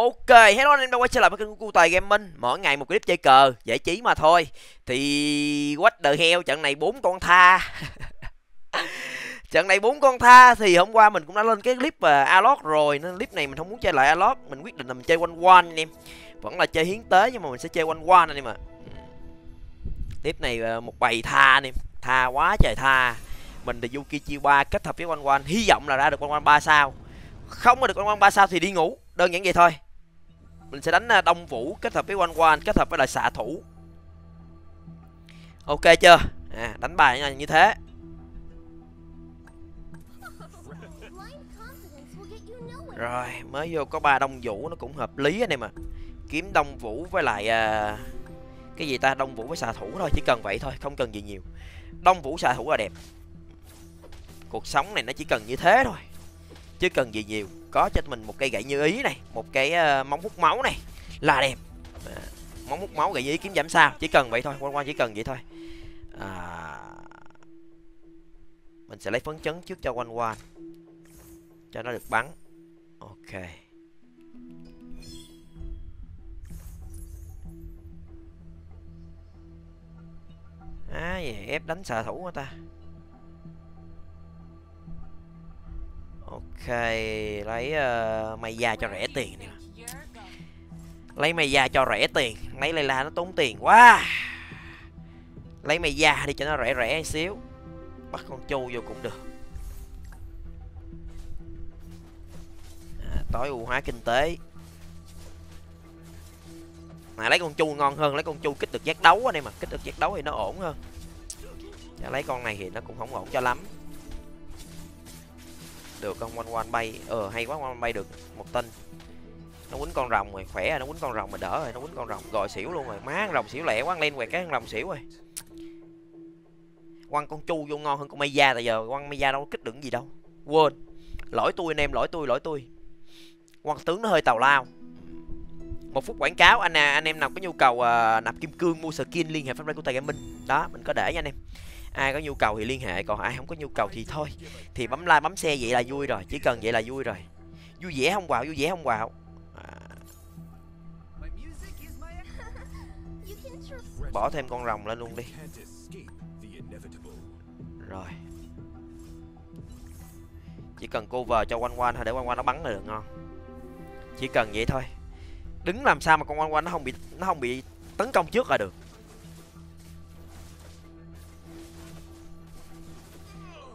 Ok, hello anh em đã quay trở lại với kênh của Tài Gaming. Mỗi ngày một clip chơi cờ, giải trí mà thôi. Thì what the hell, trận này bốn con tha. Trận này bốn con tha thì hôm qua mình cũng đã lên cái clip à, uh, Alot rồi. Nên clip này mình không muốn chơi lại Alot Mình quyết định là mình chơi quanh quanh anh em. Vẫn là chơi hiến tế nhưng mà mình sẽ chơi quanh quanh anh em ạ. Clip này uh, một bầy tha anh em. Tha quá trời tha. Mình thì Yuki Chiba kết hợp với quanh quanh, Hy vọng là ra được quanh quanh 3 sao. Không mà được quanh quanh 3 sao thì đi ngủ. Đơn giản vậy thôi mình sẽ đánh à, đông vũ kết hợp với quanh quanh kết hợp với lại xạ thủ. Ok chưa? À, đánh bài như thế. Rồi mới vô có ba đông vũ nó cũng hợp lý anh em ạ. Kiếm đông vũ với lại à, cái gì ta? Đông vũ với xạ thủ thôi chỉ cần vậy thôi không cần gì nhiều. Đông vũ xạ thủ là đẹp. Cuộc sống này nó chỉ cần như thế thôi chứ cần gì nhiều có cho mình một cây gậy như ý này một cái uh, móng hút máu này là đẹp. À, móng hút máu gậy như ý kiếm giảm sao chỉ cần vậy thôi quan quan chỉ cần vậy thôi. À, mình sẽ lấy phấn chấn trước cho quanh quan cho nó được bắn. Ok. À vậy ép đánh xạ thủ của ta? Ok lấy uh, mày già cho rẻ tiền nè lấy mày già cho rẻ tiền. Lấy layla nó tốn tiền quá. Lấy mày già đi cho nó rẻ rẻ xíu. Bắt con chu vô cũng được. À, tối ưu hóa kinh tế. Mà lấy con chu ngon hơn lấy con chu kích được giác đấu anh em mà kích được giác đấu thì nó ổn hơn. Chả lấy con này thì nó cũng không ổn cho lắm được con quanh quanh bay. Ờ hay quá quanh bay được một tinh nó quýnh con rồng rồi khỏe rồi nó quýnh con rồng mà đỡ rồi nó quýnh con rồng gọi xỉu luôn rồi. Má rồng xỉu lẹ quá lên quẹt cái rồng xỉu rồi. Quăng con chu vô ngon hơn con mây da tại giờ quăng mây da đâu có kích được gì đâu. Quên. Lỗi tôi anh em lỗi tôi lỗi tôi. Quăng tướng nó hơi tào lao. Một phút quảng cáo anh à, anh em nào có nhu cầu uh, nạp kim cương mua skin liên hệ fanpage của tài gaming. Đó mình có để nha anh em ai có nhu cầu thì liên hệ, còn ai không có nhu cầu thì thôi. Thì bấm like, bấm xe vậy là vui rồi, chỉ cần vậy là vui rồi. Vui vẻ không quạo, vui vẻ không quạo. À. bỏ thêm con rồng lên luôn đi. Rồi. Chỉ cần cover cho quanh quanh thôi, để quanh quanh nó bắn là được, ngon. Chỉ cần vậy thôi. Đứng làm sao mà con quanh quanh nó không bị nó không bị tấn công trước là được.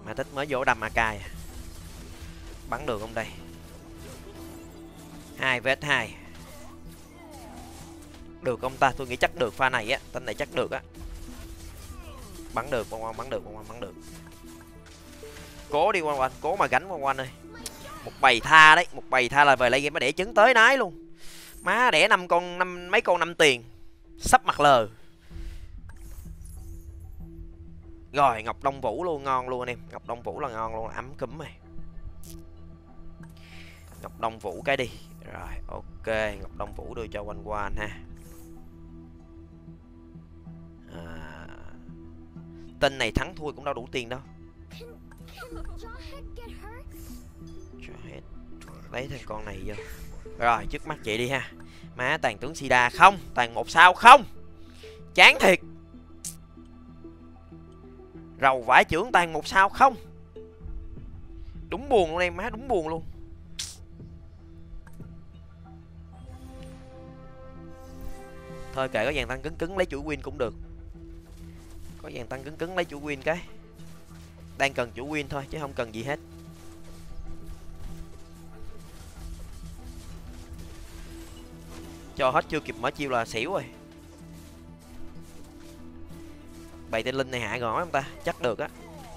Mà thích mới vỗ đâm Akai à? bắn được không đây? Hai vết hai. Được không ta? Tôi nghĩ chắc được pha này á. Tên này chắc được á. Bắn được quan quan bắn được quan quan bắn được. Cố đi quan quanh cố mà gánh quan quanh ơi. Một bầy tha đấy, một bầy tha là về lại game mà để trứng tới nái luôn. Má đẻ năm con, năm, mấy con năm tiền. Sắp mặt lờ. Rồi ngọc đông vũ luôn ngon luôn anh em. Ngọc đông vũ là ngon luôn ấm cúm này. Ngọc đông vũ cái đi. Rồi ok ngọc đông vũ đưa cho quanh quan ha. À, tên này thắng thua cũng đâu đủ tiền đâu. Cho hết lấy thêm con này vô. Rồi trước mắt chị đi ha. Má tàn tướng sida không? Tàn một sao không? Chán thiệt rầu vải trưởng tàn một sao không? Đúng buồn luôn em, má đúng buồn luôn. Thôi kệ, có dàn tăng cứng cứng lấy chủ win cũng được. Có dàn tăng cứng cứng lấy chủ win cái. Đang cần chủ win thôi, chứ không cần gì hết. Cho hết chưa kịp, mở chiêu là xỉu rồi. Bảy tên linh này hạ gõ không ta. Chắc được á.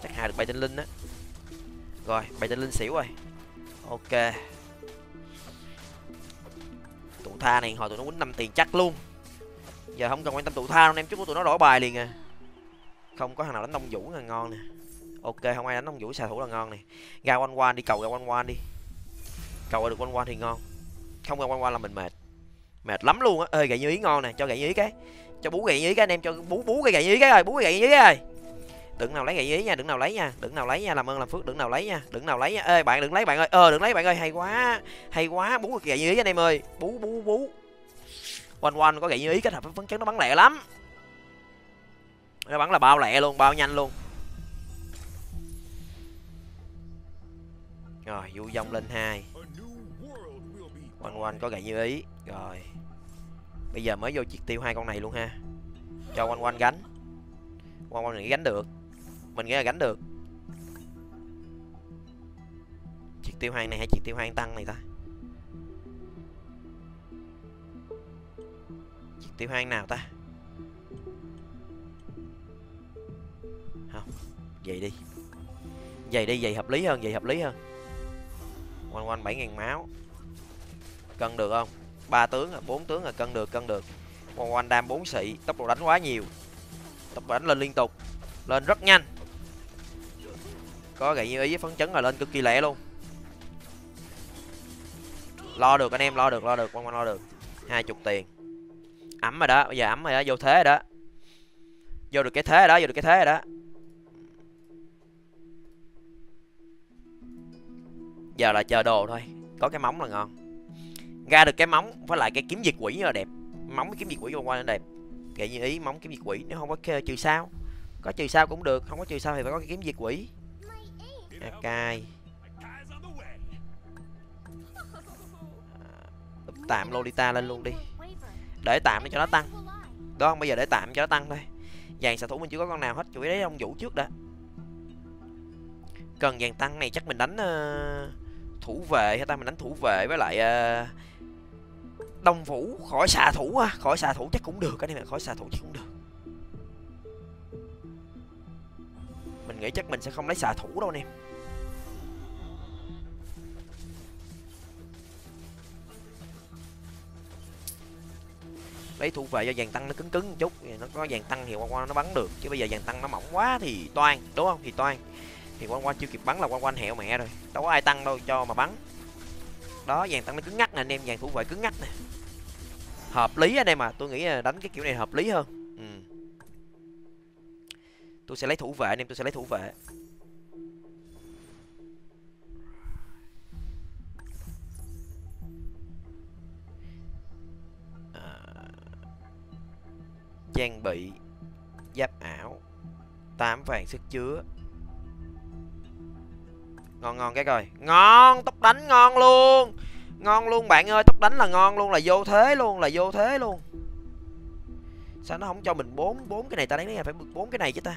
Chắc hạ được bảy tên linh á. Rồi bảy tên linh xỉu rồi. Ok. Tụ tha này, hồi tụi nó quýnh năm tiền chắc luôn. Giờ không cần quan tâm tụ tha đâu em. Chút của tụi nó đổi bài liền à. Không có thằng nào đánh đông vũ là ngon nè. Ok, không ai đánh đông vũ, xà thủ là ngon nè. Ra quanh quan đi, cầu ra quanh quan đi. Cầu được quanh quan thì ngon. Không ra quanh quan là mình mệt. Mệt lắm luôn á. Ơi gậy như ý ngon nè, cho gậy như ý cái cho bú gậy như ý các anh em, cho bú bú cái gậy như ý cái rồi bú cái gậy như ý cái rồi đừng nào lấy gậy ý nha, đừng nào lấy nha, đừng nào lấy nha, làm ơn làm phước đừng nào lấy nha, đừng nào lấy nha. Ê, bạn đừng lấy bạn ơi ờ đừng lấy bạn ơi, hay quá hay quá, bú gậy ý anh em ơi. Bú bú bú. Quanh quanh có gậy ý kết hợp với phấn chấn nó bắn lẹ lắm. Nó bắn là bao lẹ luôn, bao nhanh luôn. Rồi du dông lên hai. Quanh quanh có gậy như ý. Rồi bây giờ mới vô triệt tiêu hai con này luôn ha. Cho quanh quanh gánh. Quanh quanh nghĩ gánh được. Mình nghĩ là gánh được. Triệt tiêu hoang này hay triệt tiêu hoang tăng này ta? Triệt tiêu hoang nào ta? Không, vậy đi. Vậy đi, vậy hợp lý hơn, vậy hợp lý hơn. Quanh quanh bảy ngàn máu. Cân được không? Ba tướng là bốn tướng là cân được cân được. Quanh quanh đam bốn sĩ, tốc độ đánh quá nhiều. Tốc độ đánh lên liên tục lên rất nhanh. Có gậy như ý với phấn chấn là lên cực kỳ lẹ luôn. Lo được anh em lo được lo được quanh quan lo được. Hai chục tiền. Ấm rồi đó bây giờ ấm rồi đó vô thế rồi đó. Vô được cái thế rồi đó vô được cái thế rồi đó. Giờ là chờ đồ thôi có cái móng là ngon ra được cái móng với lại cái kiếm diệt quỷ là đẹp. Móng kiếm diệt quỷ qua qua đẹp. Kệ như ý móng kiếm diệt quỷ nếu không có trừ sao. Có trừ sao cũng được không có trừ sao thì phải có cái kiếm diệt quỷ. OK. À, tạm lolita lên luôn đi. Để tạm để cho nó tăng. Đó không? Bây giờ để tạm cho nó tăng thôi. Dàn xạ thủ mình chưa có con nào hết chủ yếu đấy ông vũ trước đã. Cần dàn tăng này chắc mình đánh uh, thủ vệ hay ta? Mình đánh thủ vệ với lại uh, đông vũ khỏi xạ thủ á, khỏi xạ thủ chắc cũng được cái này khỏi xạ thủ chắc cũng được. Mình nghĩ chắc mình sẽ không lấy xạ thủ đâu anh em. Lấy thủ vệ cho dàn tăng nó cứng cứng một chút. Nó có dàn tăng thì qua qua nó bắn được. Chứ bây giờ dàn tăng nó mỏng quá thì toan đúng không? Thì toan thì quan quan chưa kịp bắn là quan quan hẹo mẹ rồi. Đâu có ai tăng đâu cho mà bắn. Đó dàn tăng nó cứng ngắt nè anh em. Dàn thủ vệ cứng ngắt nè hợp lý anh em mà tôi nghĩ là đánh cái kiểu này hợp lý hơn. Ừ. tôi sẽ lấy thủ vệ anh em tôi sẽ lấy thủ vệ. À, trang bị giáp ảo tám vàng sức chứa. Ngon ngon cái coi. Ngon tóc đánh ngon luôn ngon luôn, bạn ơi tốc đánh là ngon luôn, là vô thế luôn, là vô thế luôn. Sao nó không cho mình bốn bốn cái này ta đánh phải bốn cái này chứ ta.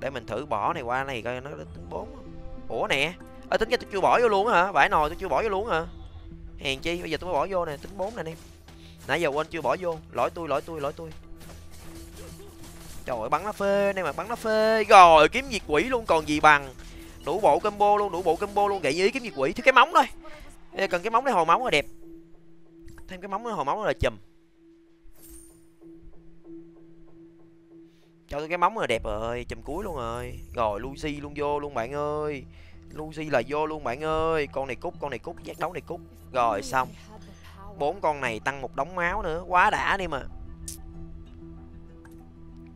Để mình thử bỏ này qua này coi, nó tính bốn. Ủa nè, ơ, tính ra tôi chưa bỏ vô luôn hả? Bãi nồi tôi chưa bỏ vô luôn hả? Hèn chi, bây giờ tôi mới bỏ vô nè, tính bốn nè anh em nãy giờ quên chưa bỏ vô, lỗi tôi lỗi tôi lỗi tôi. Trời ơi, bắn nó phê, này mà bắn nó phê. Rồi, kiếm diệt quỷ luôn, còn gì bằng? Đủ bộ combo luôn, đủ bộ combo luôn. Gậy ý kiếm diệt quỷ thiếu cái móng thôi. Cần cái móng để hồi móng là đẹp. Thêm cái móng để hồi móng là chùm. Cho tôi cái móng là đẹp rồi, Chùm cuối luôn rồi. Rồi, Lucy luôn vô luôn bạn ơi. Lucy là vô luôn bạn ơi. Con này cút, con này cút, giác đấu này cút. Rồi, xong. Bốn con này tăng một đống máu nữa. Quá đã đi mà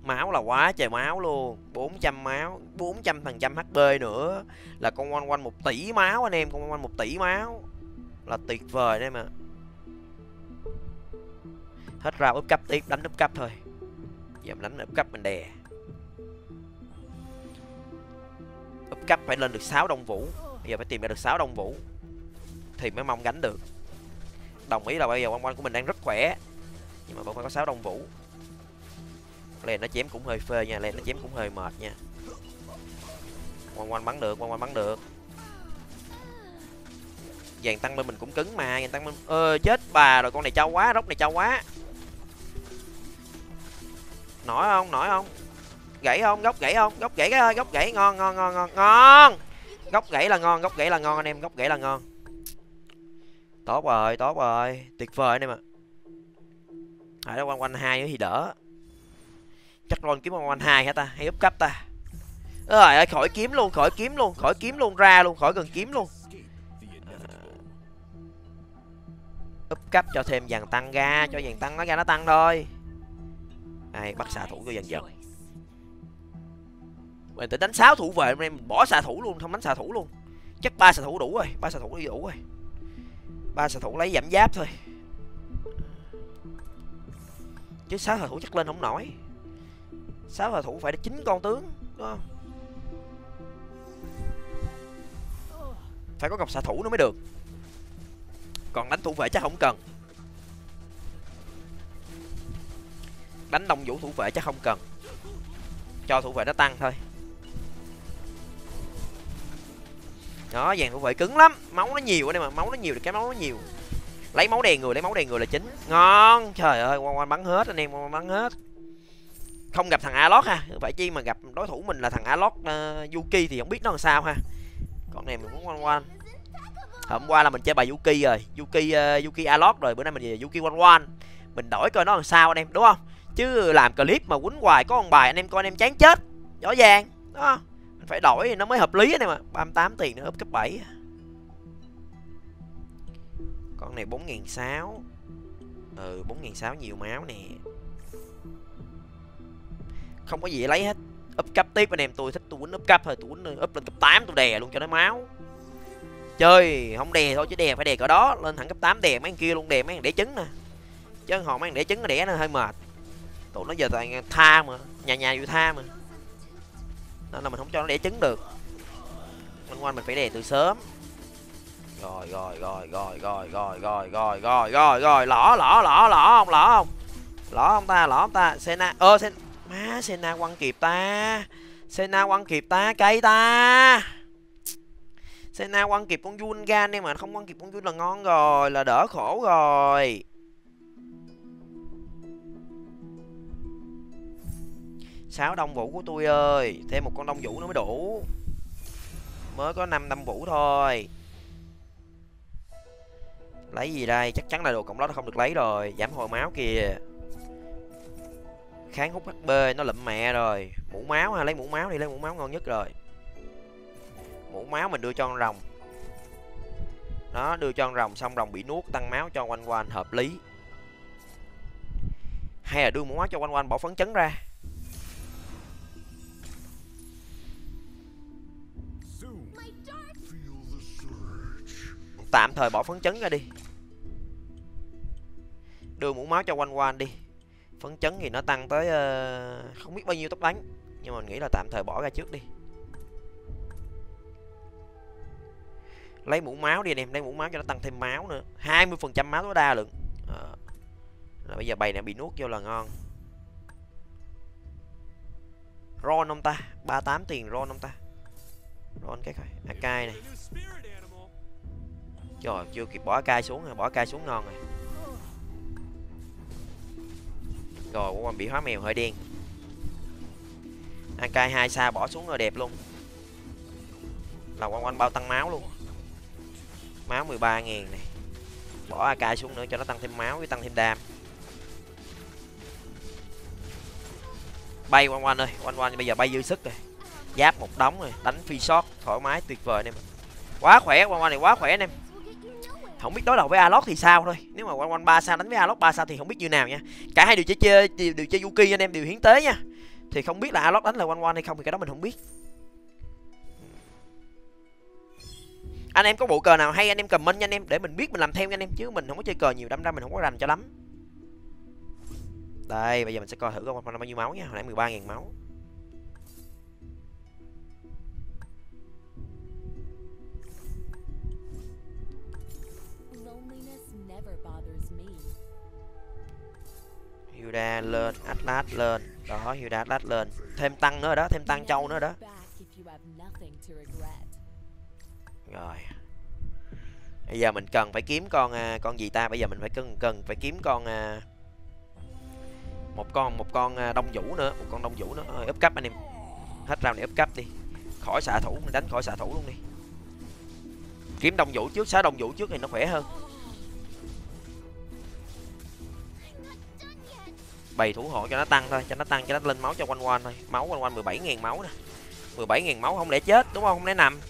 máu là quá trời máu luôn. 400 máu 400 phần trăm HP nữa. Là con quanh quanh một tỷ máu anh em, con quanh quanh một tỷ máu. Là tuyệt vời đấy mà hết ra úp cấp, tiếp đánh úp cấp thôi. Giờ mình đánh úp cấp mình đè. Úp cấp phải lên được 6 đồng vũ. Bây giờ phải tìm ra được 6 đồng vũ thì mới mong gánh được. Đồng ý là bây giờ quanh quanh của mình đang rất khỏe. Nhưng mà vẫn phải có 6 đồng vũ len nó chém cũng hơi phê nha, len nó chém cũng hơi mệt nha. Quanh quanh bắn được, quanh quanh bắn được. Vàng tăng lên mình cũng cứng mà, vàng tăng lên ơ, chết bà rồi, con này trâu quá, rốc này trâu quá. Nổi không nổi không? Gãy không góc gãy không? Góc gãy cái ơi góc gãy, ngon ngon ngon ngon ngon. Góc gãy là ngon góc gãy là ngon anh em góc gãy là ngon. Tốt rồi tốt rồi. Tuyệt vời anh em ạ. À. đó quanh quanh hai nữa thì đỡ chắc lon kiếm con anh hai hả ta? Hay úp cấp ta? Rồi khỏi kiếm luôn, khỏi kiếm luôn, khỏi kiếm luôn, ra luôn, khỏi cần kiếm luôn. Ờ, úp cấp cho thêm dàn tăng ra, cho dàn tăng nó ra nó tăng thôi. Ai, bắt xạ thủ cho dần dần. Mình tính đánh sáu thủ về em bỏ xạ thủ luôn, không đánh xạ thủ luôn. Chắc ba xạ thủ đủ rồi, ba xạ thủ đi đủ rồi. Ba xạ thủ lấy giảm giáp thôi. Chứ sáu xạ thủ chắc lên không nổi sáu xạ thủ phải là chín con tướng, đúng không? Phải có cọc xạ thủ nó mới được. Còn đánh thủ vệ chắc không cần. Đánh đồng vũ thủ vệ chắc không cần. Cho thủ vệ nó tăng thôi. Đó dàn thủ vệ cứng lắm. Máu nó nhiều đây mà, máu nó nhiều thì cái máu nó nhiều. Lấy máu đèn người, lấy máu đèn người là chính. Ngon. Trời ơi quan quan bắn hết anh em quan bắn hết không gặp thằng alot ha. Phải chi mà gặp đối thủ mình là thằng alot uh, ờ, yuki thì không biết nó làm sao ha. Con này mình muốn quan quan hôm qua là mình chơi bài yuki rồi. Yuki uh, yuki alot rồi. Bữa nay mình về yuki quan quan mình đổi coi nó làm sao anh em đúng không? Chứ làm clip mà quýnh hoài có con bài anh em coi anh em chán chết. Rõ ràng đó mình phải đổi thì nó mới hợp lý anh em ạ. 38 tiền nữa up cấp 7 con này bốn nghìn sáu. Ừ bốn nghìn sáu nhiều máu nè không có gì lấy hết up cấp tiếp anh em tôi thích tôi quýnh up cấp thôi tôi quýnh up lên cấp 8 tôi đè luôn cho nó máu chơi không đè thôi chứ đè phải đè cỡ đó lên thẳng cấp 8 đè mấy thằng kia luôn đè mấy thằng để trứng nè chứ họ mấy thằng để trứng nó đẻ nó hơi mệt tụi nó giờ toàn tha mà nhà nhà vừa tha mà nên là mình không cho nó đẻ trứng được bên quanh mình phải đè từ sớm rồi rồi rồi rồi rồi rồi rồi rồi rồi rồi rồi lỏ lỏ lỏ lỏ không lỏ không lỏ không ta lỏ không ta sena ơ sen má sena quăng kịp ta. Sena quăng kịp ta cây ta. Sena quăng kịp con Jun gan đi mà không quăng kịp con Jun là ngon rồi, là đỡ khổ rồi. Sáu đông vũ của tôi ơi, thêm một con đông vũ nữa mới đủ. Mới có năm đông vũ thôi. Lấy gì đây? Chắc chắn là đồ cộng đó không được lấy rồi, giảm hồi máu kìa kháng hút hp nó lụm mẹ rồi. Mũ máu ha, lấy mũ máu đi, lấy mũ máu ngon nhất rồi. Mũ máu mình đưa cho con rồng. Nó đưa cho con rồng, xong rồng bị nuốt, tăng máu cho quanh quanh, hợp lý. Hay là đưa mũ máu cho quanh quanh, bỏ phấn chấn ra. Tạm thời bỏ phấn chấn ra đi. Đưa mũ máu cho quanh quanh đi phấn chấn thì nó tăng tới uh, không biết bao nhiêu tốc đánh. Nhưng mà mình nghĩ là tạm thời bỏ ra trước đi. Lấy mũ máu đi anh em lấy mũ máu cho nó tăng thêm máu nữa. 20 phần trăm máu tối đa lượng à, ờ. là bây giờ bầy này bị nuốt vô là ngon. Ron ông ta 38 tiền ron ông ta. Ron cái coi akai này. Trời chưa kịp bỏ akai xuống rồi, bỏ akai xuống ngon rồi. Rồi quanh bị hóa mèo hơi đen. Akai hai xa bỏ xuống rồi đẹp luôn. Là quanh quanh bao tăng máu luôn. Máu 13 ngàn này. Bỏ AK xuống nữa cho nó tăng thêm máu với tăng thêm đam. Bay quanh quanh ơi, quanh quanh bây giờ bay dư sức rồi. Giáp một đống rồi, đánh phi shot thoải mái tuyệt vời anh em. Quá khỏe, quanh quanh này quá khỏe anh em không biết đối đầu với alot thì sao thôi. Nếu mà quanh quanh ba sao đánh với alot ba sao thì không biết như nào nha. Cả hai đều chơi chơi đều, đều chơi yuki anh em đều hiến tế nha. Thì không biết là alot đánh là quanh quanh hay không thì cái đó mình không biết. Anh em có bộ cờ nào hay anh em comment nha anh em để mình biết mình làm theo nha anh em chứ mình không có chơi cờ nhiều đâm ra mình không có rành cho lắm. Đây bây giờ mình sẽ coi thử con bao nhiêu máu nha hồi nãy 13 ngàn máu. Hilda lên, Atlas lên. Đó, Hilda Atlas lên. Thêm tăng nữa đó, thêm tăng châu nữa đó. Rồi. Bây giờ mình cần phải kiếm con à, con gì ta? Bây giờ mình phải cần cần phải kiếm con à, một con một con à, đông vũ nữa, một con đông vũ nữa. Rồi, up cấp anh em. Hết round này up cấp đi. Khỏi xạ thủ, mình đánh khỏi xạ thủ luôn đi. Kiếm đông vũ trước, xá đông vũ trước thì nó khỏe hơn. Bày thủ hộ cho nó tăng thôi, cho nó tăng, cho nó lên máu cho quanh quanh thôi. Máu quanh quanh 17.000 máu nè. 17.000 máu không để chết, đúng không? Không để nằm.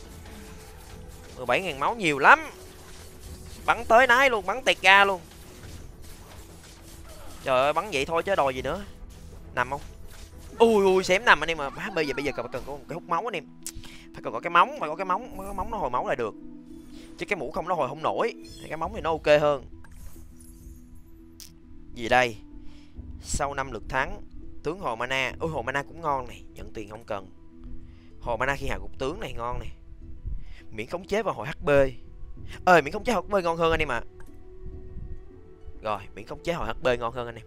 17.000 máu nhiều lắm. Bắn tới nái luôn, bắn tẹt ga luôn. Trời ơi, bắn vậy thôi chứ đòi gì nữa. Nằm không? Ui ui, xém nằm anh em mà má, bây giờ bây giờ cần cần có cái hút máu anh em. Phải cần có cái móng, phải có cái móng cái móng nó hồi máu là được. Chứ cái mũ không, nó hồi không nổi. Cái móng thì nó ok hơn. Gì đây? Sau năm lượt thắng, tướng hồ mana ôi, hồ mana cũng ngon này, nhận tiền không cần. Hồ mana khi hạ gục tướng này ngon này. Miễn khống chế vào hồi hp ơi, miễn khống chế hồi hp ngon hơn anh em ạ. À. rồi, miễn khống chế hồi hp ngon hơn anh em.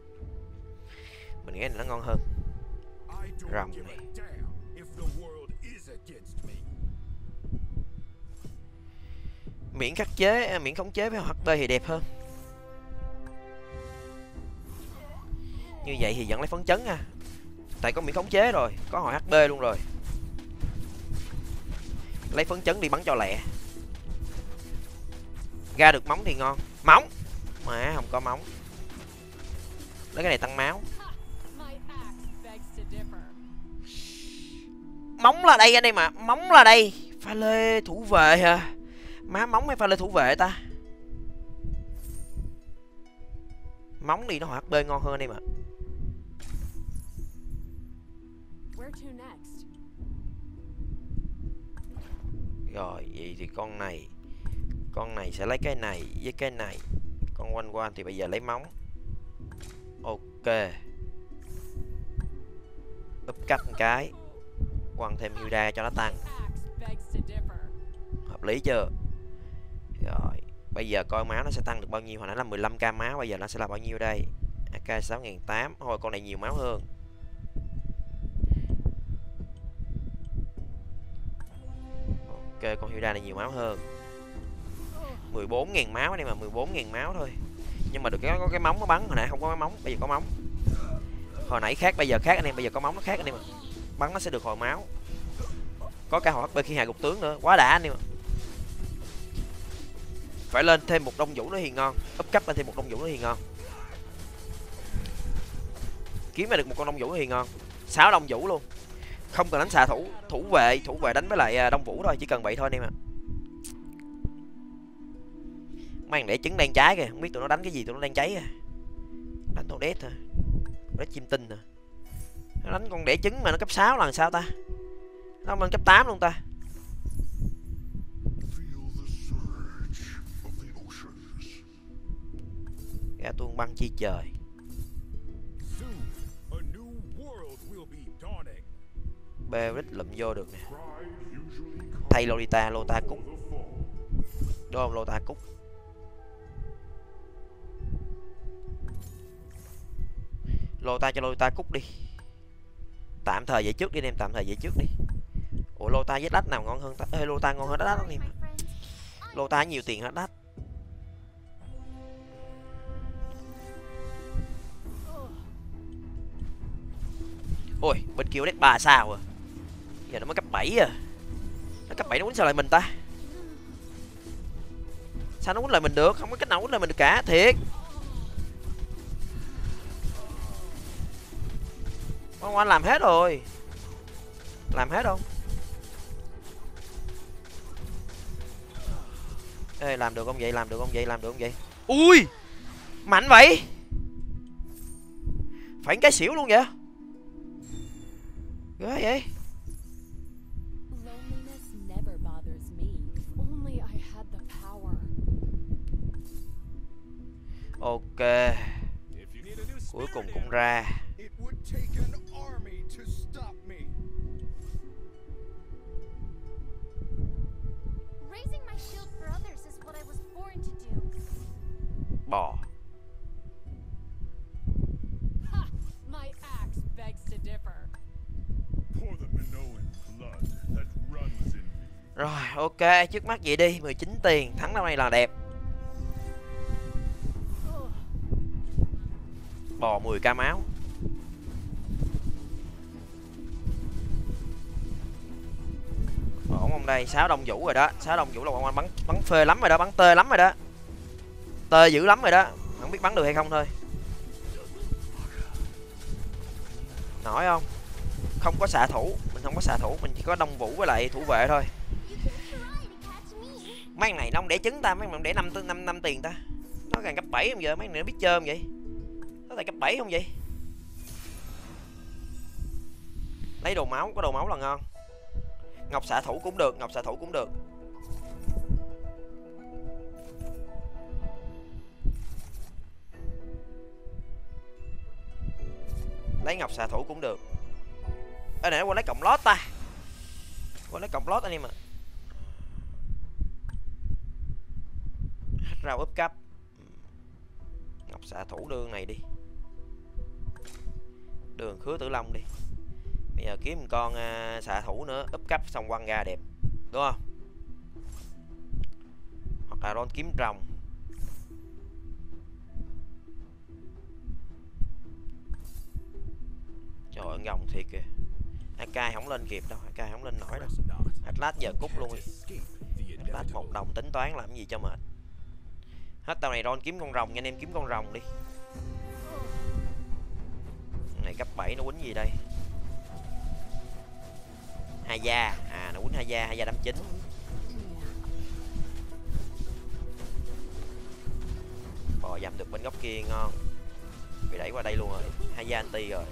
Mình nghĩ là nó ngon hơn. Rầm này. Miễn khắc chế à, miễn khống chế với hp thì đẹp hơn. Như vậy thì vẫn lấy phấn chấn nha, tại có miễn khống chế rồi có hồi hp luôn rồi. Lấy phấn chấn đi bắn cho lẹ. Ra được móng thì ngon. Móng! Mà không có móng. Lấy cái này tăng máu. Móng là đây anh em mà à. móng là đây. Pha lê thủ vệ hả? Má móng hay pha lê thủ vệ ta? Móng thì nó hồi hp ngon hơn anh em ạ. à. Rồi, vậy thì con này con này sẽ lấy cái này với cái này. Con quanh quanh thì bây giờ lấy móng. Ok. Úp cắt một cái. Quăng thêm Hilda cho nó tăng. Hợp lý chưa? Rồi, bây giờ coi máu nó sẽ tăng được bao nhiêu. Hồi nãy là 15k máu, bây giờ nó sẽ là bao nhiêu đây? AK 6800 thôi, con này nhiều máu hơn. Ok, con Hilda này nhiều máu hơn. 14.000 máu đây mà 14.000 máu thôi. Nhưng mà được cái, có cái móng nó bắn hồi nãy, không có cái móng, bây giờ có móng. Hồi nãy khác, bây giờ khác anh em, bây giờ có móng nó khác anh em bắn nó sẽ được hồi máu. Có cả hồi hp khi hạ gục tướng nữa, quá đã anh em phải lên thêm một đông vũ nữa thì ngon úp cấp lên thêm một đông vũ nữa thì ngon. Kiếm ra được một con đông vũ thì ngon. Sáu đông vũ luôn không cần đánh xạ thủ thủ vệ thủ vệ đánh với lại à, đông vũ thôi, chỉ cần vậy thôi anh em ạ. Mang để trứng đang cháy kìa, không biết tụi nó đánh cái gì, tụi nó đang cháy kìa. Đánh con đét thôi đét chim tinh à nó đánh con đẻ trứng mà nó cấp 6 lần sao ta? Nó lên cấp 8 luôn ta. Ra tuôn băng chi trời. Berit lụm vô được nè. Thay Lolita, Lota Cúc Đúng không, Lota Cúc Lota cho Lota Cúc đi. Tạm thời vậy trước đi em, tạm thời vậy trước đi. Ủa Lota với đắt nào ngon hơn ta? Ê, Lota ngon hơn đắt em Lota nhiều tiền hơn đắt Ôi, bên kia deck 3 sao à? Giờ nó mới cấp 7 à. Nó cấp 7 nó quýnh sao lại mình ta? Sao nó quýnh lại mình được? Không có cách nào quýnh lại mình được cả, thiệt. Ông anh làm hết rồi. Làm hết không? Ê, làm được không vậy? Làm được không vậy? Làm được không vậy? Ui! Mạnh vậy! Phải cái xỉu luôn vậy? Ghê vậy? Ok. Cuối cùng cũng ra. Bò. Rồi ok. Trước mắt vậy đi. 19 tiền. Thắng năm nay là đẹp bò 10k máu. Ổn không đây sáu đông vũ rồi đó. Sáu đông vũ là bọn anh bắn bắn phê lắm rồi đó, bắn tê lắm rồi đó. Tê dữ lắm rồi đó. Không biết bắn được hay không thôi. Nổi không? Không có xạ thủ. Mình không có xạ thủ, mình chỉ có đông vũ với lại thủ vệ thôi. Mấy này nó không để trứng ta, mấy này để năm năm năm tiền ta. Nó gần cấp 7 không giờ, mấy này nó biết chơi không vậy? Có cấp 7 không vậy? Lấy đồ máu, có đồ máu là ngon. Ngọc xạ thủ cũng được, ngọc xạ thủ cũng được. Lấy ngọc xạ thủ cũng được. Ở này quên qua lấy cộng lót ta. Qua lấy cộng lót anh em ạ. Hết rau ướp cấp ngọc xạ thủ đường này đi đường khứa tử long đi. Bây giờ kiếm một con à, xạ thủ nữa, úp cấp xong quăng ra đẹp, đúng không? Hoặc là ron kiếm rồng. Trời ơi, rồng thiệt kìa. AK không lên kịp đâu AK không lên nổi đâu. Atlas giờ cút luôn đi. Atlas một đồng tính toán làm gì cho mệt. Hết tao này ron kiếm con rồng nha anh em kiếm con rồng đi cấp 7 nó quýnh gì đây? Hai da. À nó quýnh hai da hai da đâm chính. Bò dầm được bên góc kia, ngon. Bị đẩy qua đây luôn rồi. Hai da anti rồi.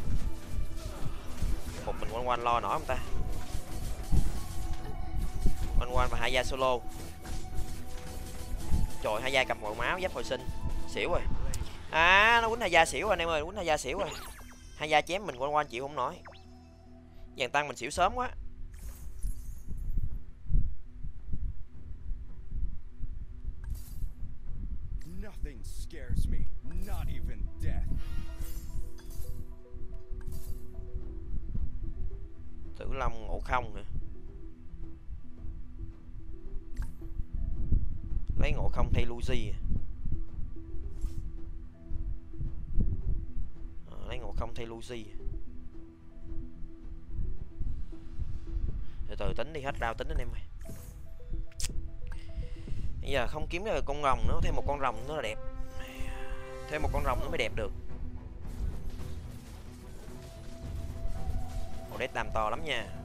Một mình quanh quanh lo nổi không ta? Quanh quanh và hai da solo. Trời, hai da cầm mọi máu giáp hồi sinh. Xỉu rồi. À nó quýnh hai da xỉu rồi, anh em ơi quýnh hai da xỉu rồi hai da chém mình quanh quanh chịu không nổi dàn tăng mình xỉu sớm quá Nothing scares me, not even death. tử long ngộ không nữa lấy ngộ không thay Lucy à. Lấy ngồi không thay Lucy. Từ từ, tính đi, hết rau tính anh em ơi. Bây giờ không kiếm được con rồng nữa, thêm một con rồng nữa là đẹp. Thêm một con rồng nữa mới đẹp được. Odette làm to lắm nha.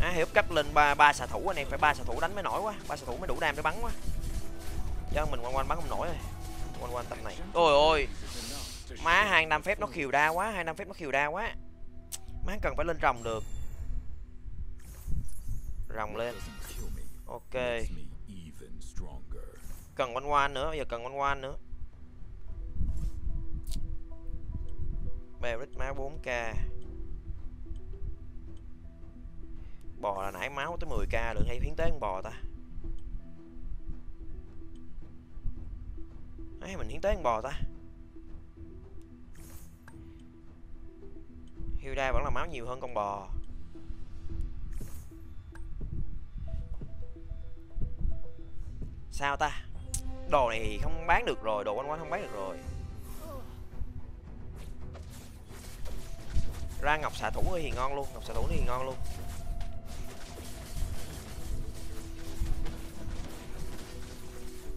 À, hiệp cấp lên ba ba xạ thủ anh em phải ba xạ thủ đánh mới nổi quá ba xạ thủ mới đủ đam để bắn quá. Chứ mình quanh quanh bắn không nổi rồi quanh quanh tầm này. Ôi ôi má hai năm phép nó khiều đa quá hai năm phép nó khiều đa quá. Má cần phải lên rồng được. Rồng lên. Ok. Cần quanh quanh nữa giờ cần quanh quanh nữa. Barret má 4k Bò là nãy máu tới 10k lượng hay hiến tế con bò ta? Ấy, mình hiến tế con bò ta. Hilda vẫn là máu nhiều hơn con bò. Sao ta? Đồ này không bán được rồi, Đồ quanh quanh không bán được rồi. Ra ngọc xạ thủ thì ngon luôn, Ngọc xạ thủ thì ngon luôn.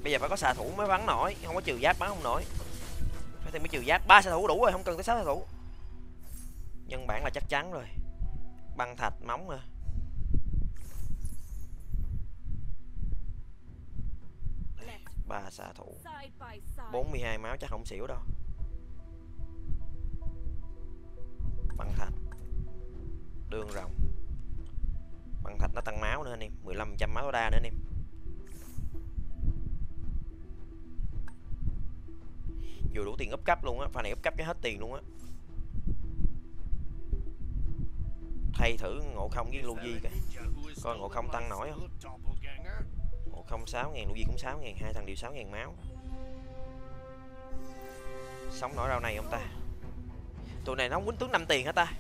Bây giờ phải có xạ thủ mới bắn nổi, Không có trừ giáp bắn không nổi. Phải thêm cái trừ giáp. Ba xạ thủ đủ rồi, Không cần tới sáu xạ thủ. Nhân bản là chắc chắn rồi. Băng thạch móng nữa ba xạ thủ. 42 máu chắc không xỉu đâu. Băng thạch. Đường rồng. Băng thạch nó tăng máu nữa anh em. 15 trăm máu đa nữa anh em. Vừa đủ tiền úp cấp luôn á pha này úp cấp cái hết tiền luôn á. Thay thử ngộ không với Luigi kìa coi. Ngộ không tăng nổi không? Ngộ không sáu ngàn Luigi cũng sáu ngàn, hai thằng đều sáu ngàn máu. Sống nổi rau này không ta? Tụi này nó quýnh tướng 5 tiền hả ta?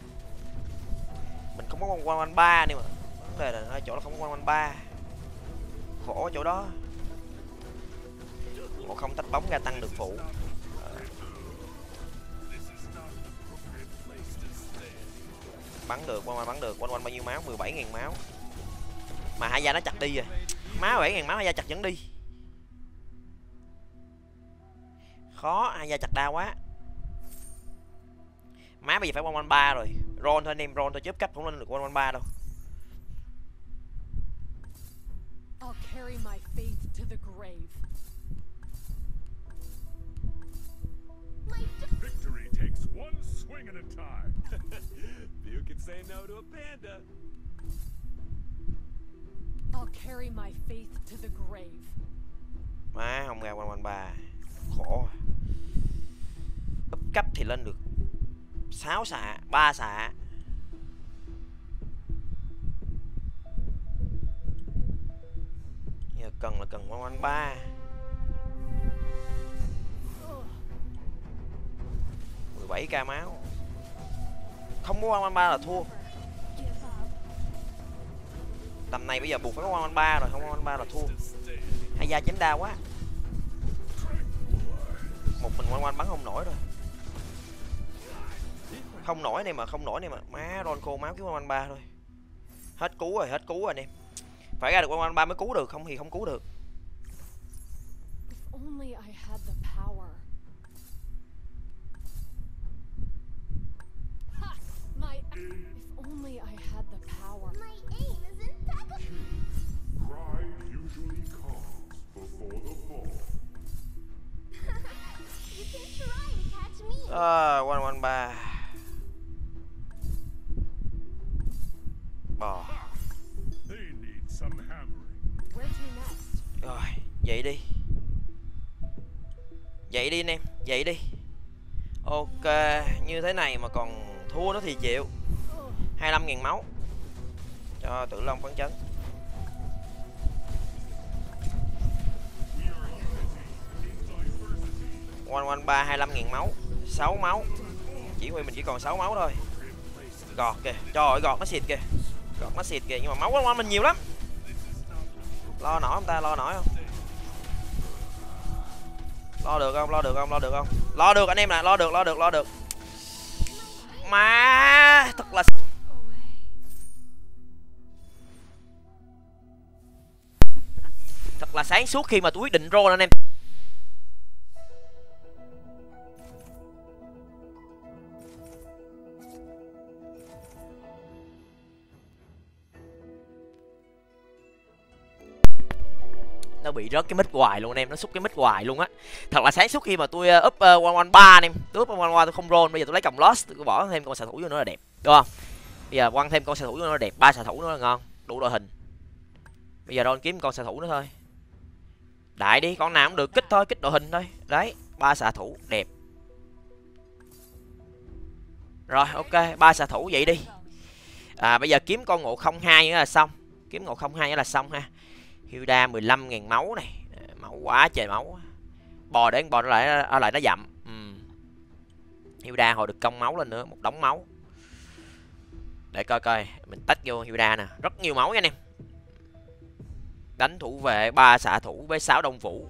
Mình không có con quan quan ba đi mà. Vấn đề là ở chỗ nó không có quan quan ba. Khổ ở chỗ đó. Ngộ không tách bóng ra tăng được phụ. Bắn được quanh quanh bắn được quanh quanh bao nhiêu máu? 17.000 máu. Mà hai da nó chặt đi rồi. Máu 7.000 máu hai da chặt vẫn đi. Khó hai da chặt đau quá. Má bây giờ phải quanh quanh ba rồi. Ron thôi anh em ron thôi chớp cấp không lên được quanh quanh ba đâu. I'll carry my fate to the grave. Victory takes one swing at a time. Say no to a panda. I'll carry my faith to the grave. má không ra quanh quanh ba. Khổ. Up cấp thì lên được 6 xạ 3 xạ. Giờ cần là cần quanh quanh ba. 17 ca máu không có one ba là thua. Tầm này bây giờ buộc phải có one ba rồi, không có ba là thua. Hay da chém đa quá. Một mình one quanh bắn không nổi rồi. Không nổi này mà không nổi này mà má, ron khô máu cứu one ba thôi. Hết cứu rồi, hết cứu rồi anh em. Phải ra được one ba mới cứu được, không thì không cứu được. If only I had the power. My aim is impeccable. Pride usually comes before the fall. You can try to catch me. à, quanh quanh ba bò They need some hammering. Where to next? rồi dậy đi dậy đi anh em dậy đi ok như thế này mà còn thua nó thì chịu 25.000 máu cho tử long phấn chấn. One one ba 25.000 máu 6 máu. Chỉ huy mình chỉ còn 6 máu thôi. Gọt kìa, trời ơi, gọt nó xịt kìa. Gọt nó xịt kìa, nhưng mà máu của one mình nhiều lắm. Lo nổi không ta, lo nổi không? Lo được không, lo được không, lo được không? Lo được anh em nè, lo được lo được lo được. Mà thật là sáng suốt khi mà tôi quyết định roll anh em. Nó bị rớt cái mít hoài luôn anh em nó xúc cái mít hoài luôn á. Thật là sáng suốt khi mà tôi ờ, up uh, one one ba anh em. Tôi up one one tôi không roll bây giờ tôi lấy còng lost tôi bỏ thêm con xạ thủ vô nó là đẹp đúng không? Bây giờ quăng thêm con xạ thủ vô nó là đẹp ba xạ thủ nữa là ngon đủ đội hình. Bây giờ roll kiếm con xạ thủ nữa thôi đại đi, con nào cũng được, kích thôi, kích đội hình thôi. Đấy, ba xạ thủ, đẹp. Rồi, ok, ba xạ thủ, vậy đi. À bây giờ kiếm con ngộ không hai nữa là xong. Kiếm ngộ không hai nữa là xong ha. Hilda 15.000 máu này. Máu quá trời máu bò để bò nó lại ở lại nó dậm. Ừ. Hilda hồi được công máu lên nữa, một đống máu. Để coi coi, mình tách vô Hilda nè. Rất nhiều máu nha anh em đánh thủ vệ ba xạ thủ với sáu đông vũ.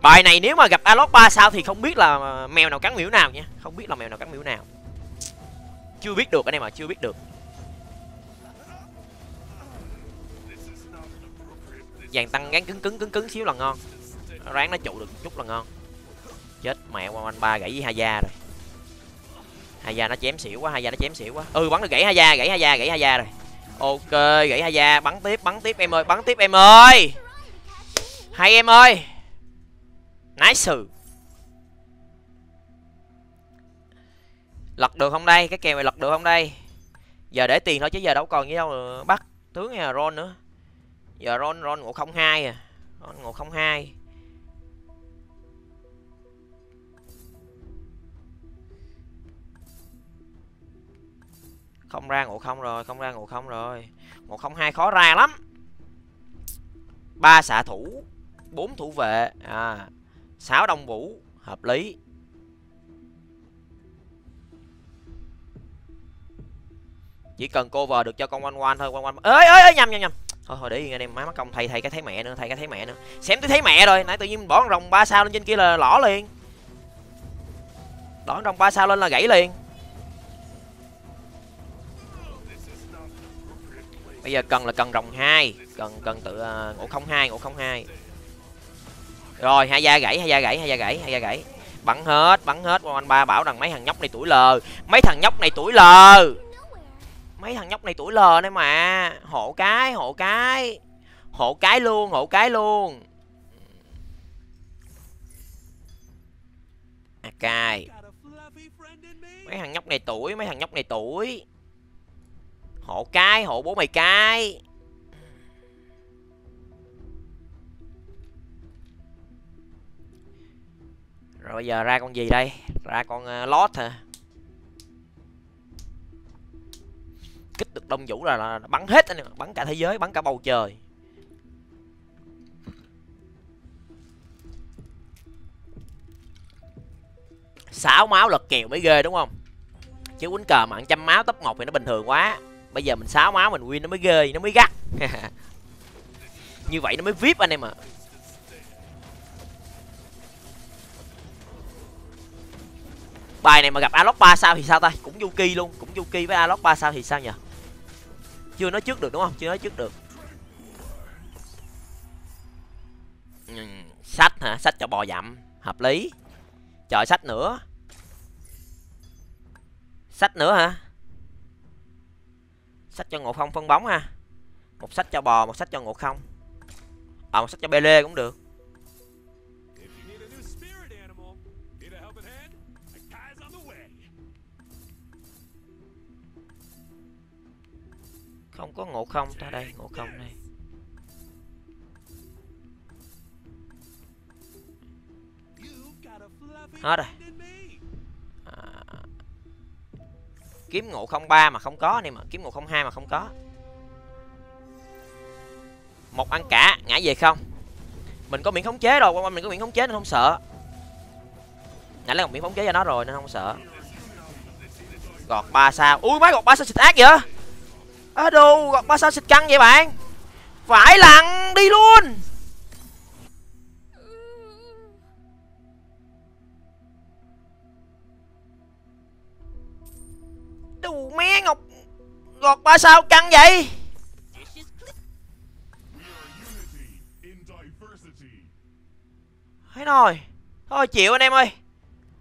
Bài này nếu mà gặp alot ba sao thì không biết là mèo nào cắn miễu nào nha. Không biết là mèo nào cắn miễu nào. Chưa biết được, anh em mà chưa biết được. Dàn tăng gắn cứng cứng cứng cứng xíu là ngon. Ráng nó trụ được chút là ngon. Chết mẹ, qua anh ba gãy với hai da rồi. Hai da nó chém xỉu quá hai da nó chém xỉu quá. Ừ bắn được gãy hai da gãy hai da gãy hai da rồi ok, gãy hai da, bắn tiếp bắn tiếp em ơi, bắn tiếp em ơi. Hay em ơi. Nice lật được không đây? Cái kèo này lật được không đây? Giờ để tiền thôi chứ giờ đâu còn gì đâu, bắt tướng hay là ron nữa. Giờ ron ron ngộ không hai à. Ron ngộ không hai. Không ra ngộ không rồi, không ra ngộ không rồi. Ngộ không hai khó ra lắm. Ba xạ thủ, bốn thủ vệ à sáu đông vũ, hợp lý. Chỉ cần cover được cho con quanh quanh thôi quanh quanh ơi ơi ơi nhầm nhầm nhầm. Thôi thôi, để yên anh em, má mất công thầy thầy cái thấy mẹ nữa thầy cái thấy mẹ nữa. Xem tôi thấy mẹ rồi, nãy tự nhiên bỏ con rồng ba sao lên trên kia là lỏ liền. Bỏ rồng ba sao lên là gãy liền. Bây giờ cần là cần rồng hai cần cần tự à, uh, ngộ không hai ngộ không hai. Rồi hai da gãy hai da gãy hai da gãy hai da gãy. Bắn hết bắn hết. Anh ba bảo rằng mấy thằng nhóc này tuổi lờ. Mấy thằng nhóc này tuổi lờ. Mấy thằng nhóc này tuổi lờ đấy mà. Hộ cái hộ cái. Hộ cái luôn hộ cái luôn. À cài mấy thằng nhóc này tuổi mấy thằng nhóc này tuổi hộ cái hộ bố mày cái. Rồi bây giờ ra con gì đây? Ra con uh, lót hả? Kích được đông vũ là, là, bắn hết anh em bắn cả thế giới bắn cả bầu trời. Sáu máu lật kèo mới ghê đúng không? Chứ quýnh cờ mà ăn trăm máu top một thì nó bình thường quá bây giờ mình sáu máu mình win nó mới ghê nó mới gắt. Như vậy nó mới vip anh em ạ. Bài này mà gặp Alok ba sao thì sao ta? Cũng Yuki luôn cũng Yuki với Alok ba sao thì sao nhỉ chưa nói trước được đúng không? Chưa nói trước được. Ừ, sách hả? Sách cho bò dặm. Hợp lý. Chờ sách nữa. Sách nữa hả? Sách cho ngộ không phân bóng ha. Một sách cho bò, một sách cho ngộ không. À một sách cho bê lê cũng được. Không có ngộ không, ta đây, ngộ không đây Hết rồi. Kiếm ngộ không ba mà không có anh em ạ kiếm ngộ không hai mà không có. Một ăn cả, ngã về không? Mình có miễn khống chế rồi qua mình có miễn khống chế nên không sợ. Nãy lấy một miễn khống chế cho nó rồi nên không sợ. Gọt ba sao? Ui, mấy gọt ba sao xịt ác vậy? Á đồ gọt ba sao xịt căng vậy bạn? Phải lặn đi luôn! Mé ngọc gọt ba sao, căng vậy? Thấy rồi. Thôi chịu anh em ơi.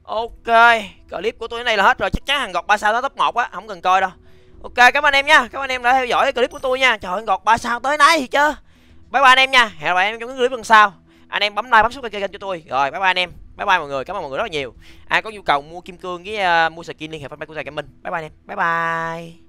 Ok, Clip của tôi này là hết rồi, Chắc chắn hàng gọt ba sao tới top 1 á, Không cần coi đâu. Ok, cảm ơn anh em nha, Cảm ơn anh em đã theo dõi clip của tôi nha. Trời ơi, gọt ba sao tới nay thì chứ. Bye bye anh em nha, Hẹn gặp lại em trong những clip lần sau. Anh em bấm like bấm subscribe kênh cho tôi. Rồi bye bye anh em. Bye bye mọi người. Cảm ơn mọi người rất là nhiều. Ai có nhu cầu mua kim cương với uh, mua skin liên hệ fanpage của Sài Gaming. Bye bye anh em. Bye bye.